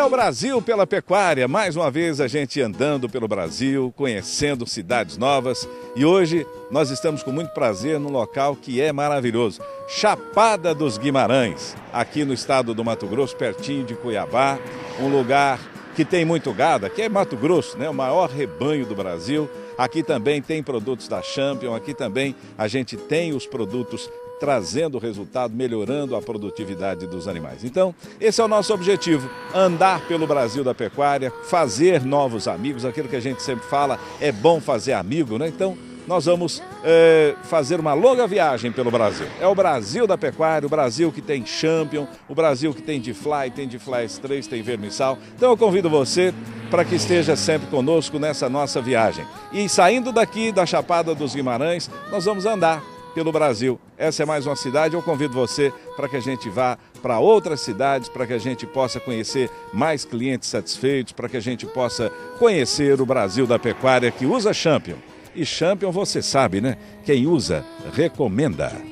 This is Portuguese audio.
É o Brasil pela pecuária. Mais uma vez a gente andando pelo Brasil, conhecendo cidades novas. E hoje nós estamos com muito prazer num local que é maravilhoso. Chapada dos Guimarães, aqui no estado do Mato Grosso, pertinho de Cuiabá. Um lugar que tem muito gado, aqui é Mato Grosso, né? o maior rebanho do Brasil. Aqui também tem produtos da Champion, aqui também a gente tem os produtos trazendo resultado, melhorando a produtividade dos animais. Então, esse é o nosso objetivo: andar pelo Brasil da pecuária, fazer novos amigos. Aquilo que a gente sempre fala, é bom fazer amigo, né? Então, nós vamos é, fazer uma longa viagem pelo Brasil. É o Brasil da pecuária, o Brasil que tem Champion, o Brasil que tem de Fly, tem de Fly 3, tem Vermissal. Então eu convido você para que esteja sempre conosco nessa nossa viagem. E saindo daqui da Chapada dos Guimarães, nós vamos andar pelo Brasil. Essa é mais uma cidade. Eu convido você para que a gente vá para outras cidades, para que a gente possa conhecer mais clientes satisfeitos, para que a gente possa conhecer o Brasil da pecuária que usa Champion. E Champion você sabe, né? Quem usa, recomenda.